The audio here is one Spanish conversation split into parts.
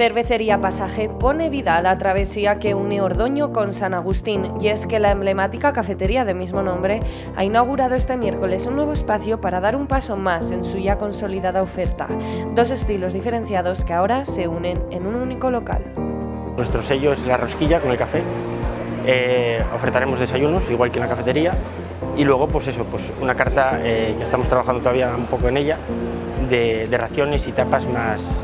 Cervecería Pasaje pone vida a la travesía que une Ordoño con San Agustín y es que la emblemática cafetería de mismo nombre ha inaugurado este miércoles un nuevo espacio para dar un paso más en su ya consolidada oferta. Dos estilos diferenciados que ahora se unen en un único local. Nuestro sello es la rosquilla con el café. Eh, ofertaremos desayunos, igual que en la cafetería, y luego pues eso, pues una carta eh, que estamos trabajando todavía un poco en ella, de, de raciones y tapas más,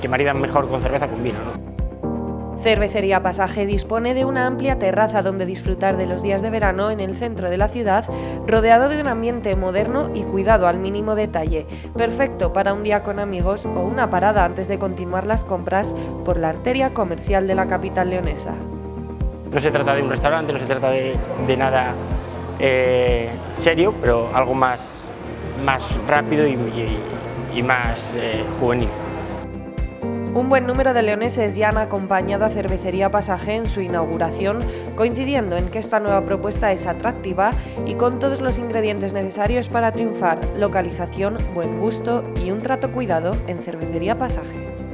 que, maridan mejor con cerveza con vino. Cervecería Pasaje dispone de una amplia terraza donde disfrutar de los días de verano en el centro de la ciudad, rodeado de un ambiente moderno y cuidado al mínimo detalle, perfecto para un día con amigos o una parada antes de continuar las compras por la arteria comercial de la capital leonesa. No se trata de un restaurante, no se trata de, nada eh, serio, pero algo más, más rápido y, más eh, juvenil. Un buen número de leoneses ya han acompañado a Cervecería Pasaje en su inauguración, coincidiendo en que esta nueva propuesta es atractiva y con todos los ingredientes necesarios para triunfar, localización, buen gusto y un trato cuidado en Cervecería Pasaje.